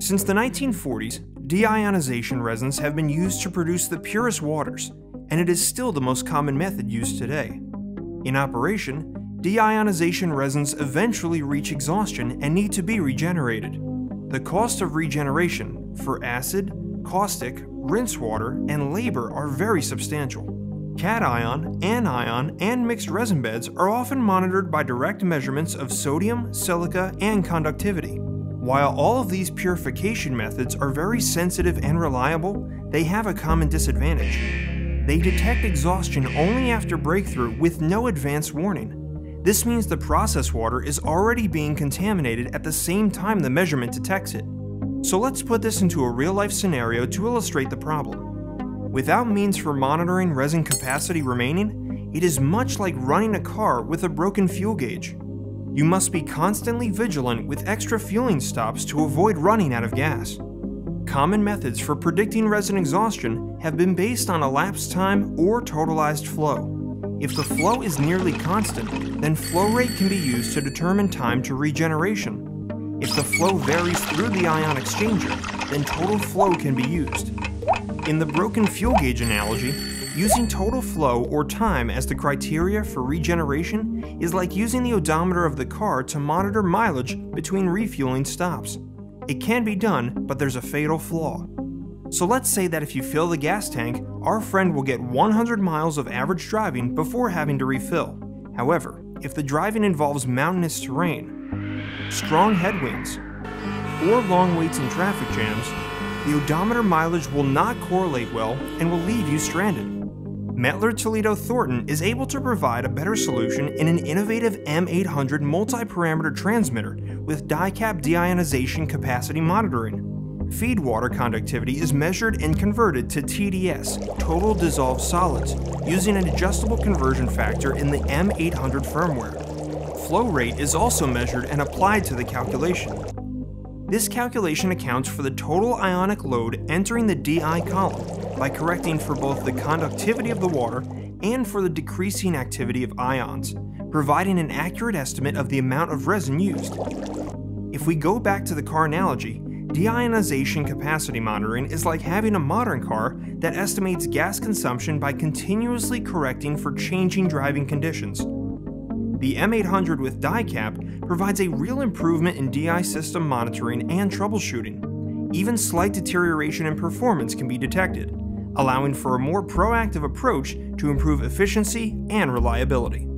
Since the 1940s, deionization resins have been used to produce the purest waters, and it is still the most common method used today. In operation, deionization resins eventually reach exhaustion and need to be regenerated. The cost of regeneration for acid, caustic, rinse water, and labor are very substantial. Cation, anion, and mixed resin beds are often monitored by direct measurements of sodium, silica, and conductivity. While all of these purification methods are very sensitive and reliable, they have a common disadvantage. They detect exhaustion only after breakthrough with no advance warning. This means the process water is already being contaminated at the same time the measurement detects it. So let's put this into a real life scenario to illustrate the problem. Without means for monitoring resin capacity remaining, it is much like running a car with a broken fuel gauge. You must be constantly vigilant with extra fueling stops to avoid running out of gas. Common methods for predicting resin exhaustion have been based on elapsed time or totalized flow. If the flow is nearly constant, then flow rate can be used to determine time to regeneration. If the flow varies through the ion exchanger, then total flow can be used. In the broken fuel gauge analogy, using total flow or time as the criteria for regeneration is like using the odometer of the car to monitor mileage between refueling stops. It can be done, but there's a fatal flaw. So let's say that if you fill the gas tank, our friend will get 100 miles of average driving before having to refill. However, if the driving involves mountainous terrain, strong headwinds, or long waits in traffic jams, the odometer mileage will not correlate well and will leave you stranded. Mettler Toledo Thornton is able to provide a better solution in an innovative M800 multi parameter transmitter with DICAP deionization capacity monitoring. Feed water conductivity is measured and converted to TDS, total dissolved solids, using an adjustable conversion factor in the M800 firmware. Flow rate is also measured and applied to the calculation. This calculation accounts for the total ionic load entering the DI column by correcting for both the conductivity of the water and for the decreasing activity of ions, providing an accurate estimate of the amount of resin used. If we go back to the car analogy, Deionization capacity monitoring is like having a modern car that estimates gas consumption by continuously correcting for changing driving conditions. The M800 with DICAP provides a real improvement in DI system monitoring and troubleshooting. Even slight deterioration in performance can be detected, allowing for a more proactive approach to improve efficiency and reliability.